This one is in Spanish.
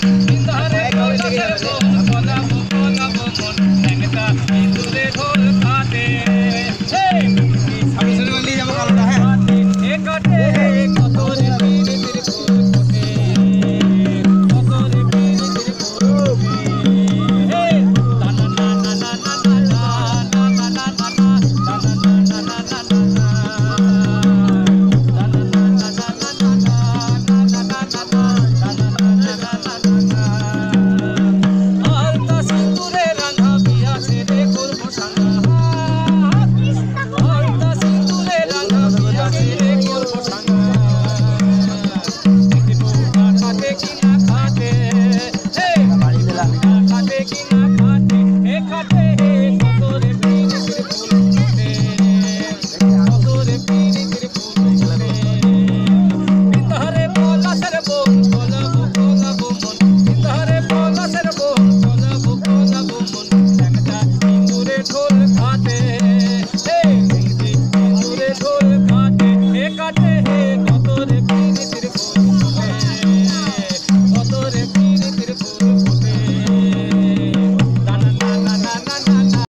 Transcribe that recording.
La Thank you.